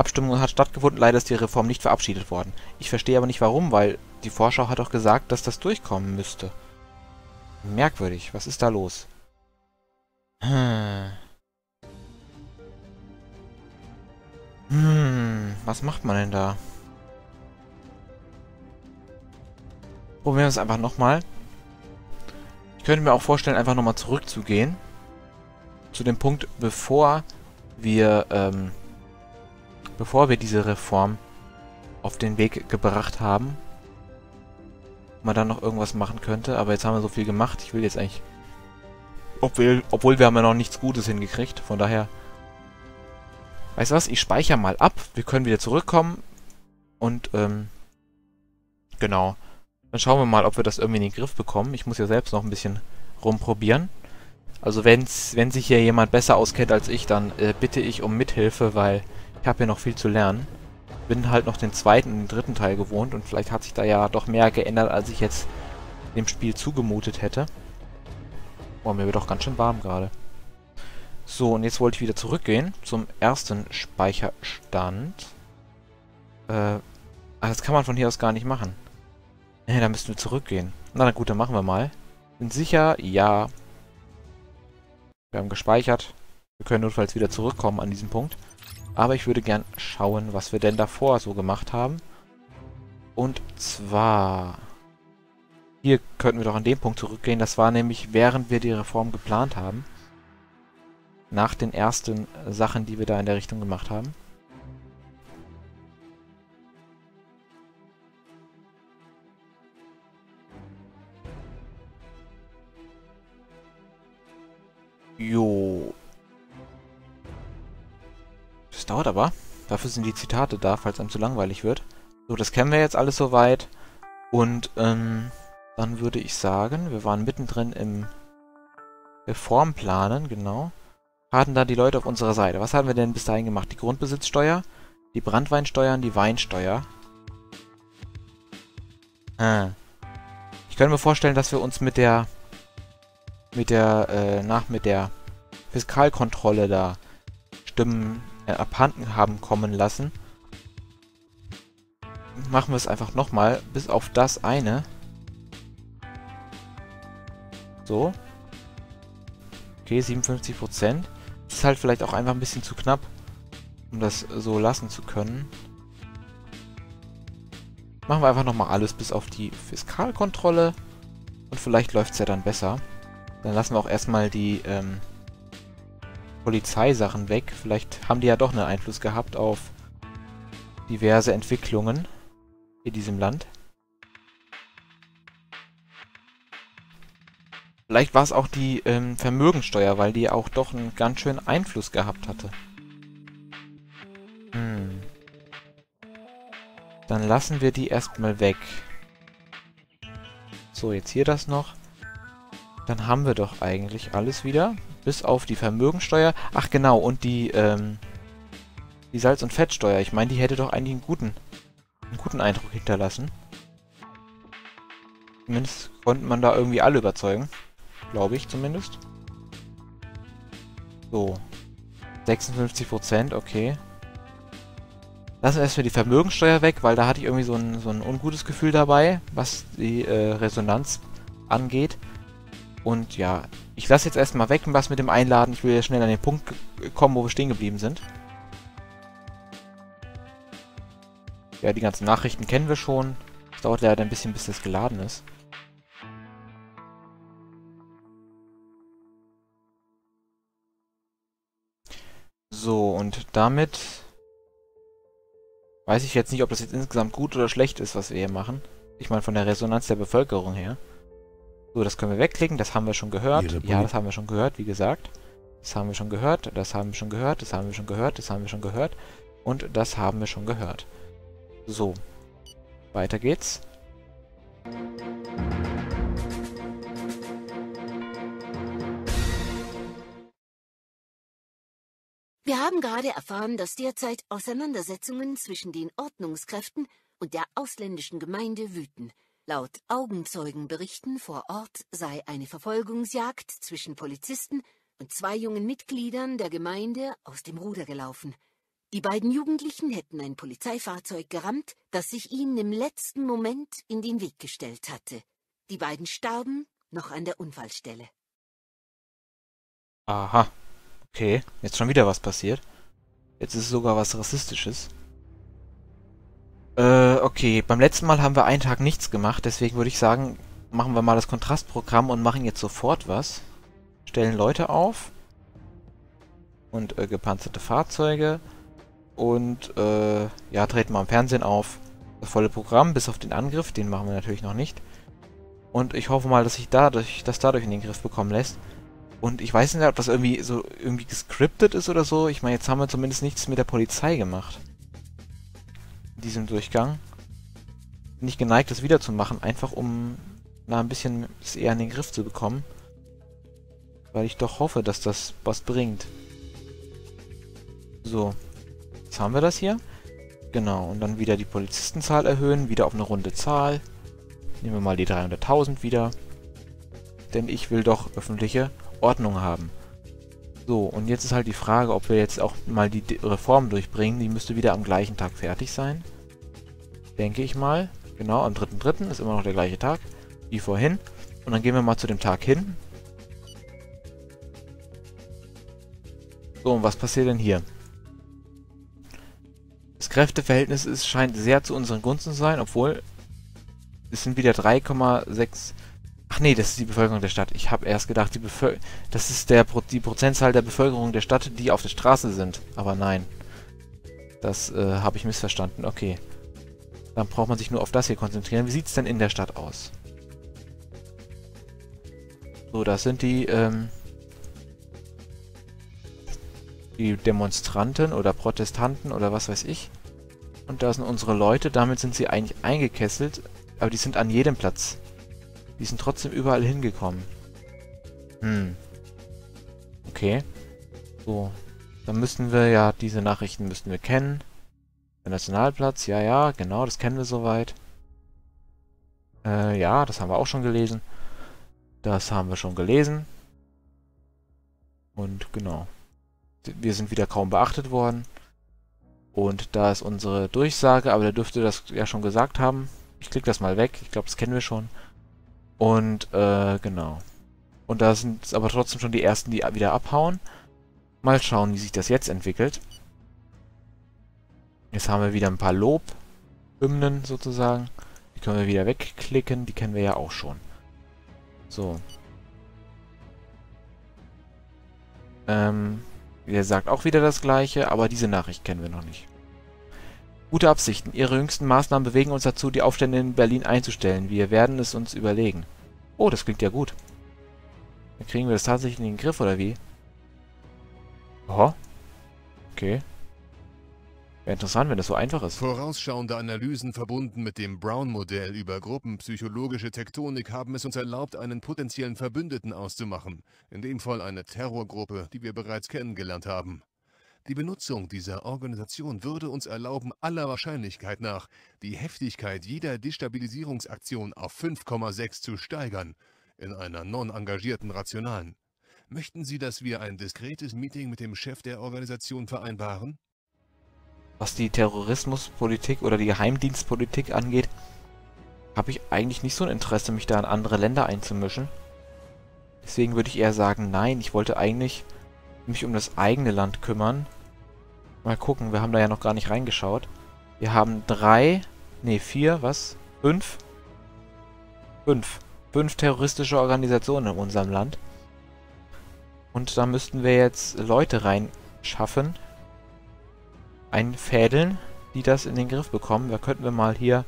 Abstimmung hat stattgefunden, leider ist die Reform nicht verabschiedet worden. Ich verstehe aber nicht warum, weil die Vorschau hat doch gesagt, dass das durchkommen müsste. Merkwürdig, was ist da los? Hm. Hm, was macht man denn da? Probieren wir es einfach nochmal. Ich könnte mir auch vorstellen, einfach nochmal zurückzugehen. Zu dem Punkt, bevor wir, ähm, bevor wir diese Reform auf den Weg gebracht haben. Ob man dann noch irgendwas machen könnte. Aber jetzt haben wir so viel gemacht. Ich will jetzt eigentlich... Obwohl, obwohl wir haben ja noch nichts Gutes hingekriegt. Von daher... Weißt du was? Ich speichere mal ab. Wir können wieder zurückkommen. Und, ähm... Genau. Dann schauen wir mal, ob wir das irgendwie in den Griff bekommen. Ich muss ja selbst noch ein bisschen rumprobieren. Also wenn's, wenn sich hier jemand besser auskennt als ich, dann äh, bitte ich um Mithilfe, weil ich habe hier noch viel zu lernen. Bin halt noch den zweiten und den dritten Teil gewohnt und vielleicht hat sich da ja doch mehr geändert, als ich jetzt dem Spiel zugemutet hätte. Boah, mir wird doch ganz schön warm gerade. So, und jetzt wollte ich wieder zurückgehen zum ersten Speicherstand. Äh, das kann man von hier aus gar nicht machen. Ne, da müssen wir zurückgehen. Na gut, dann machen wir mal. Bin sicher, ja. Wir haben gespeichert. Wir können notfalls wieder zurückkommen an diesen Punkt. Aber ich würde gern schauen, was wir denn davor so gemacht haben. Und zwar... Hier könnten wir doch an dem Punkt zurückgehen. Das war nämlich, während wir die Reform geplant haben. Nach den ersten Sachen, die wir da in der Richtung gemacht haben. Jo. Dauert aber. Dafür sind die Zitate da, falls einem zu langweilig wird. So, das kennen wir jetzt alles soweit. Und, ähm, dann würde ich sagen, wir waren mittendrin im Reformplanen, genau. Hatten da die Leute auf unserer Seite. Was haben wir denn bis dahin gemacht? Die Grundbesitzsteuer, die Brandweinsteuer und die Weinsteuer. Ah. Ich könnte mir vorstellen, dass wir uns mit der mit der, äh, nach mit der Fiskalkontrolle da Stimmen abhanden haben kommen lassen. Machen wir es einfach nochmal, bis auf das eine. So. Okay, 57%. Ist halt vielleicht auch einfach ein bisschen zu knapp, um das so lassen zu können. Machen wir einfach nochmal alles bis auf die Fiskalkontrolle. Und vielleicht läuft es ja dann besser. Dann lassen wir auch erstmal die ähm, Polizeisachen weg. Vielleicht haben die ja doch einen Einfluss gehabt auf diverse Entwicklungen in diesem Land. Vielleicht war es auch die ähm, Vermögensteuer, weil die auch doch einen ganz schönen Einfluss gehabt hatte. Hm. Dann lassen wir die erstmal weg. So, jetzt hier das noch. Dann haben wir doch eigentlich alles wieder. Bis auf die Vermögensteuer. Ach genau, und die, ähm, die Salz- und Fettsteuer. Ich meine, die hätte doch eigentlich einen guten, einen guten Eindruck hinterlassen. Zumindest konnte man da irgendwie alle überzeugen. Glaube ich zumindest. So. 56%, okay. Lassen wir erstmal die Vermögensteuer weg, weil da hatte ich irgendwie so ein, so ein ungutes Gefühl dabei, was die äh, Resonanz angeht. Und ja, ich lasse jetzt erstmal weg was mit dem Einladen. Ich will ja schnell an den Punkt kommen, wo wir stehen geblieben sind. Ja, die ganzen Nachrichten kennen wir schon. Es dauert leider ein bisschen, bis das geladen ist. So, und damit weiß ich jetzt nicht, ob das jetzt insgesamt gut oder schlecht ist, was wir hier machen. Ich meine, von der Resonanz der Bevölkerung her. So, das können wir wegklicken, das haben wir schon gehört. Ja, das haben wir schon gehört, wie gesagt. Das haben wir schon gehört, das haben wir schon gehört, das haben wir schon gehört, das haben wir schon gehört. Und das haben wir schon gehört. So. Weiter geht's. Wir haben gerade erfahren, dass derzeit Auseinandersetzungen zwischen den Ordnungskräften und der ausländischen Gemeinde wüten. Laut Augenzeugenberichten vor Ort sei eine Verfolgungsjagd zwischen Polizisten und zwei jungen Mitgliedern der Gemeinde aus dem Ruder gelaufen. Die beiden Jugendlichen hätten ein Polizeifahrzeug gerammt, das sich ihnen im letzten Moment in den Weg gestellt hatte. Die beiden starben noch an der Unfallstelle. Aha. Okay, jetzt schon wieder was passiert. Jetzt ist sogar was Rassistisches. Äh, okay. Beim letzten Mal haben wir einen Tag nichts gemacht, deswegen würde ich sagen, machen wir mal das Kontrastprogramm und machen jetzt sofort was. Stellen Leute auf. Und äh, gepanzerte Fahrzeuge. Und, äh, ja, treten mal im Fernsehen auf. Das volle Programm, bis auf den Angriff, den machen wir natürlich noch nicht. Und ich hoffe mal, dass sich dadurch, das dadurch in den Griff bekommen lässt. Und ich weiß nicht, ob das irgendwie so irgendwie gescriptet ist oder so. Ich meine, jetzt haben wir zumindest nichts mit der Polizei gemacht. Diesem Durchgang. Bin ich geneigt, das wieder zu machen, einfach um na, ein bisschen es eher in den Griff zu bekommen. Weil ich doch hoffe, dass das was bringt. So. Jetzt haben wir das hier. Genau, und dann wieder die Polizistenzahl erhöhen, wieder auf eine runde Zahl. Nehmen wir mal die 300.000 wieder. Denn ich will doch öffentliche Ordnung haben. So, und jetzt ist halt die Frage, ob wir jetzt auch mal die Reform durchbringen. Die müsste wieder am gleichen Tag fertig sein. Denke ich mal. Genau, am 3.3. ist immer noch der gleiche Tag, wie vorhin. Und dann gehen wir mal zu dem Tag hin. So, und was passiert denn hier? Das Kräfteverhältnis ist, scheint sehr zu unseren Gunsten zu sein, obwohl es sind wieder 3,6 Nee, das ist die Bevölkerung der Stadt. Ich habe erst gedacht, die Bevöl das ist der Pro die Prozentzahl der Bevölkerung der Stadt, die auf der Straße sind. Aber nein. Das äh, habe ich missverstanden. Okay. Dann braucht man sich nur auf das hier konzentrieren. Wie sieht es denn in der Stadt aus? So, das sind die, ähm, die Demonstranten oder Protestanten oder was weiß ich. Und da sind unsere Leute. Damit sind sie eigentlich eingekesselt. Aber die sind an jedem Platz. Die sind trotzdem überall hingekommen. Hm. Okay. So. Dann müssten wir ja, diese Nachrichten müssten wir kennen. Der Nationalplatz, ja, ja, genau, das kennen wir soweit. Äh, ja, das haben wir auch schon gelesen. Das haben wir schon gelesen. Und genau. Wir sind wieder kaum beachtet worden. Und da ist unsere Durchsage, aber der dürfte das ja schon gesagt haben. Ich klicke das mal weg. Ich glaube, das kennen wir schon. Und, äh, genau. Und da sind aber trotzdem schon die ersten, die wieder abhauen. Mal schauen, wie sich das jetzt entwickelt. Jetzt haben wir wieder ein paar Lob-Hymnen sozusagen. Die können wir wieder wegklicken. Die kennen wir ja auch schon. So. Ähm, der sagt auch wieder das gleiche, aber diese Nachricht kennen wir noch nicht. Gute Absichten. Ihre jüngsten Maßnahmen bewegen uns dazu, die Aufstände in Berlin einzustellen. Wir werden es uns überlegen. Oh, das klingt ja gut. Dann kriegen wir das tatsächlich in den Griff, oder wie? Aha. Okay. Wäre interessant, wenn das so einfach ist. Vorausschauende Analysen verbunden mit dem Brown-Modell über gruppenpsychologische Tektonik haben es uns erlaubt, einen potenziellen Verbündeten auszumachen. In dem Fall eine Terrorgruppe, die wir bereits kennengelernt haben. Die Benutzung dieser Organisation würde uns erlauben, aller Wahrscheinlichkeit nach, die Heftigkeit jeder Destabilisierungsaktion auf 5,6 zu steigern, in einer non-engagierten Rationalen. Möchten Sie, dass wir ein diskretes Meeting mit dem Chef der Organisation vereinbaren? Was die Terrorismuspolitik oder die Geheimdienstpolitik angeht, habe ich eigentlich nicht so ein Interesse, mich da in andere Länder einzumischen. Deswegen würde ich eher sagen, nein, ich wollte eigentlich mich um das eigene Land kümmern. Mal gucken, wir haben da ja noch gar nicht reingeschaut. Wir haben drei, nee, vier, was? Fünf? Fünf. Fünf terroristische Organisationen in unserem Land. Und da müssten wir jetzt Leute reinschaffen. Einfädeln, die das in den Griff bekommen. Da könnten wir mal hier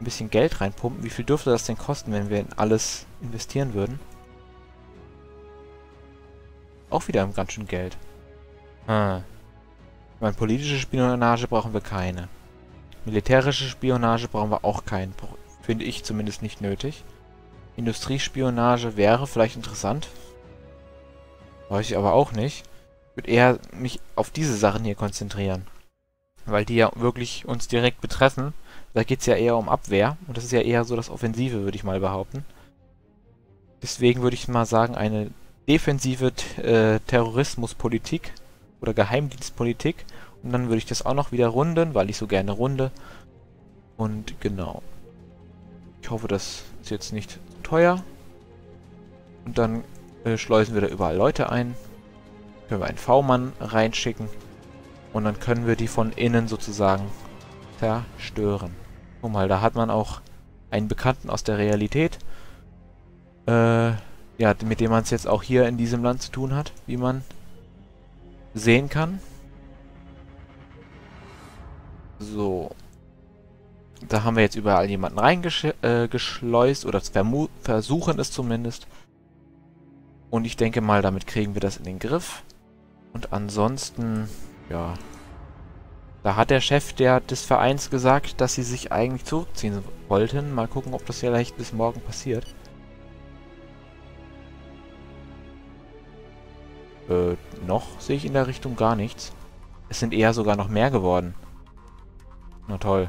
ein bisschen Geld reinpumpen. Wie viel dürfte das denn kosten, wenn wir in alles investieren würden? Auch wieder ganz schön Geld. Hm. Ich meine, politische Spionage brauchen wir keine. Militärische Spionage brauchen wir auch keinen. Finde ich zumindest nicht nötig. Industriespionage wäre vielleicht interessant. Weiß ich aber auch nicht. Ich würde eher mich auf diese Sachen hier konzentrieren. Weil die ja wirklich uns direkt betreffen. Da geht es ja eher um Abwehr. Und das ist ja eher so das Offensive, würde ich mal behaupten. Deswegen würde ich mal sagen, eine defensive äh, Terrorismuspolitik oder Geheimdienstpolitik Und dann würde ich das auch noch wieder runden, weil ich so gerne runde. Und genau. Ich hoffe, das ist jetzt nicht teuer. Und dann äh, schleusen wir da überall Leute ein. Können wir einen V-Mann reinschicken. Und dann können wir die von innen sozusagen zerstören. Guck mal, da hat man auch einen Bekannten aus der Realität. Äh, ja, mit dem man es jetzt auch hier in diesem Land zu tun hat, wie man sehen kann. So. Da haben wir jetzt überall jemanden reingeschleust, äh, oder versuchen es zumindest. Und ich denke mal, damit kriegen wir das in den Griff. Und ansonsten, ja, da hat der Chef der, des Vereins gesagt, dass sie sich eigentlich zurückziehen wollten. Mal gucken, ob das vielleicht bis morgen passiert. Äh, noch sehe ich in der Richtung gar nichts. Es sind eher sogar noch mehr geworden. Na toll.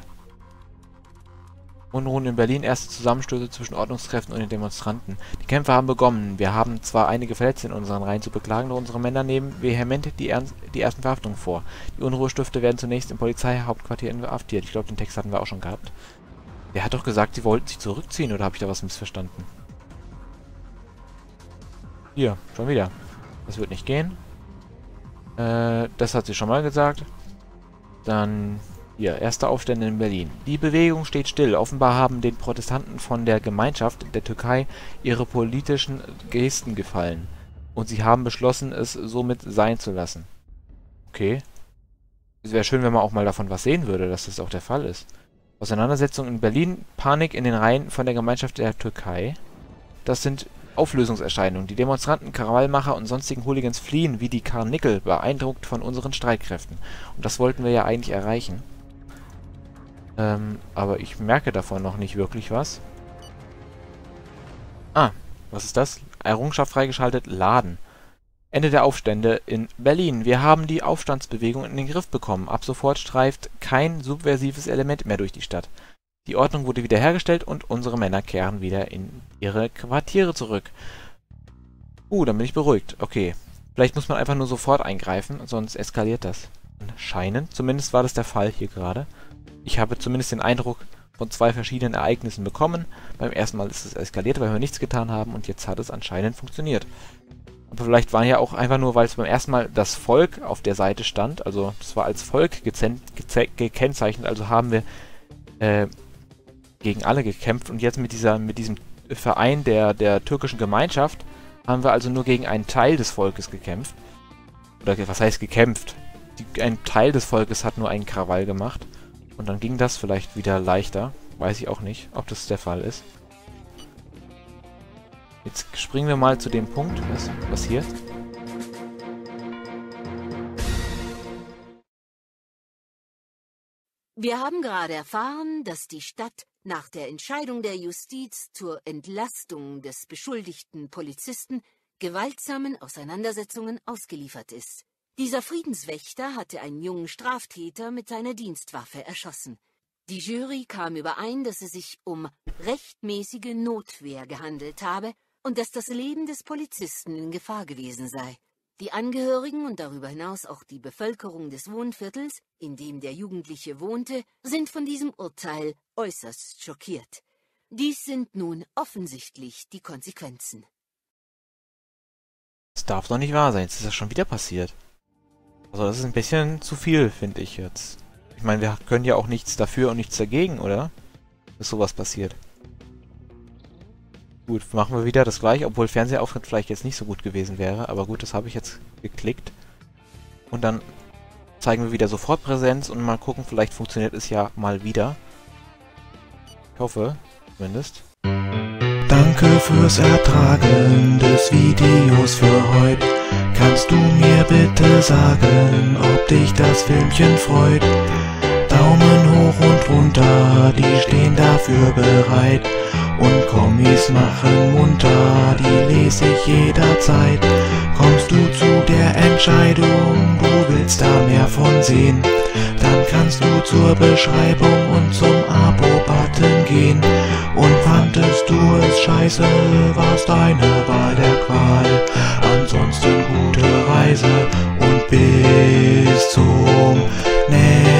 Unruhen in Berlin, erste Zusammenstöße zwischen Ordnungskräften und den Demonstranten. Die Kämpfe haben begonnen. Wir haben zwar einige Verletzte in unseren Reihen zu beklagen, doch unsere Männer nehmen vehement die, ernst, die ersten Verhaftungen vor. Die Unruhestifte werden zunächst im Polizeihauptquartier inhaftiert. Ich glaube, den Text hatten wir auch schon gehabt. Der hat doch gesagt, sie wollten sich zurückziehen, oder habe ich da was missverstanden? Hier, schon wieder. Das wird nicht gehen. Äh, das hat sie schon mal gesagt. Dann hier, erste Aufstände in Berlin. Die Bewegung steht still. Offenbar haben den Protestanten von der Gemeinschaft der Türkei ihre politischen Gesten gefallen. Und sie haben beschlossen, es somit sein zu lassen. Okay. Es wäre schön, wenn man auch mal davon was sehen würde, dass das auch der Fall ist. Auseinandersetzung in Berlin, Panik in den Reihen von der Gemeinschaft der Türkei. Das sind Auflösungserscheinungen. Die Demonstranten, Krawallmacher und sonstigen Hooligans fliehen wie die Karnickel, beeindruckt von unseren Streitkräften. Und das wollten wir ja eigentlich erreichen. Ähm, aber ich merke davon noch nicht wirklich was. Ah, was ist das? Errungenschaft freigeschaltet, Laden. Ende der Aufstände in Berlin. Wir haben die Aufstandsbewegung in den Griff bekommen. Ab sofort streift kein subversives Element mehr durch die Stadt. Die Ordnung wurde wiederhergestellt und unsere Männer kehren wieder in ihre Quartiere zurück. Uh, dann bin ich beruhigt. Okay. Vielleicht muss man einfach nur sofort eingreifen, sonst eskaliert das. Anscheinend. Zumindest war das der Fall hier gerade. Ich habe zumindest den Eindruck von zwei verschiedenen Ereignissen bekommen. Beim ersten Mal ist es eskaliert, weil wir nichts getan haben und jetzt hat es anscheinend funktioniert. Aber vielleicht war ja auch einfach nur, weil es beim ersten Mal das Volk auf der Seite stand, also es war als Volk gekennzeichnet, also haben wir äh, gegen alle gekämpft und jetzt mit dieser mit diesem Verein der, der türkischen Gemeinschaft haben wir also nur gegen einen Teil des Volkes gekämpft. Oder was heißt gekämpft? Die, ein Teil des Volkes hat nur einen Krawall gemacht. Und dann ging das vielleicht wieder leichter. Weiß ich auch nicht, ob das der Fall ist. Jetzt springen wir mal zu dem Punkt. Was, was hier? Wir haben gerade erfahren, dass die Stadt nach der Entscheidung der Justiz zur Entlastung des beschuldigten Polizisten gewaltsamen Auseinandersetzungen ausgeliefert ist. Dieser Friedenswächter hatte einen jungen Straftäter mit seiner Dienstwaffe erschossen. Die Jury kam überein, dass es sich um rechtmäßige Notwehr gehandelt habe und dass das Leben des Polizisten in Gefahr gewesen sei. Die Angehörigen und darüber hinaus auch die Bevölkerung des Wohnviertels, in dem der Jugendliche wohnte, sind von diesem Urteil äußerst schockiert. Dies sind nun offensichtlich die Konsequenzen. Das darf doch nicht wahr sein, jetzt ist das schon wieder passiert. Also das ist ein bisschen zu viel, finde ich jetzt. Ich meine, wir können ja auch nichts dafür und nichts dagegen, oder? Dass sowas passiert. Gut, machen wir wieder das gleiche, obwohl Fernsehauftritt vielleicht jetzt nicht so gut gewesen wäre. Aber gut, das habe ich jetzt geklickt. Und dann zeigen wir wieder sofort Präsenz und mal gucken, vielleicht funktioniert es ja mal wieder. Ich hoffe, zumindest. Danke fürs Ertragen des Videos für heute. Kannst du mir bitte sagen, ob dich das Filmchen freut? Daumen hoch und runter, die stehen dafür bereit und Kommis machen munter, die lese ich jederzeit. Kommst du zu der Entscheidung, du willst da mehr von sehen, dann kannst du zur Beschreibung und zum Abo-Button gehen. Und fandest du es scheiße, war's deine Wahl der Qual. Ansonsten gute Reise und bis zum nächsten Mal.